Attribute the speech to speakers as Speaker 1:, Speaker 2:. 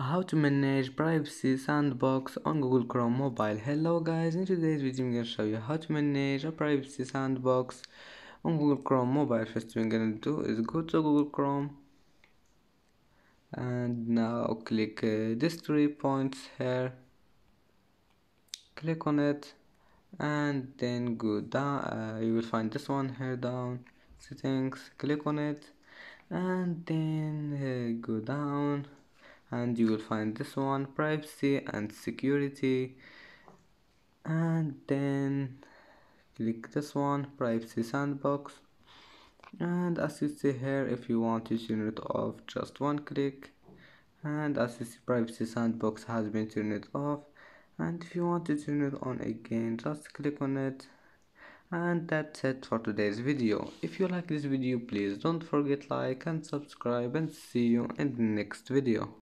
Speaker 1: how to manage privacy sandbox on google chrome mobile. Hello guys. In today's video i'm to show you how to manage a privacy sandbox on google chrome mobile. First thing going to do is go to google chrome. And now click uh, these three points here. Click on it. And then go down uh, you will find this one here down. Settings click on it. And then uh, go down and you will find this one privacy and security. And then click this one privacy sandbox. And as you see here if you want to turn it off just one click. And as you see privacy sandbox has been turned off. And if you want to turn it on again just click on it. And that's it for today's video. If you like this video please don't forget like and subscribe and see you in the next video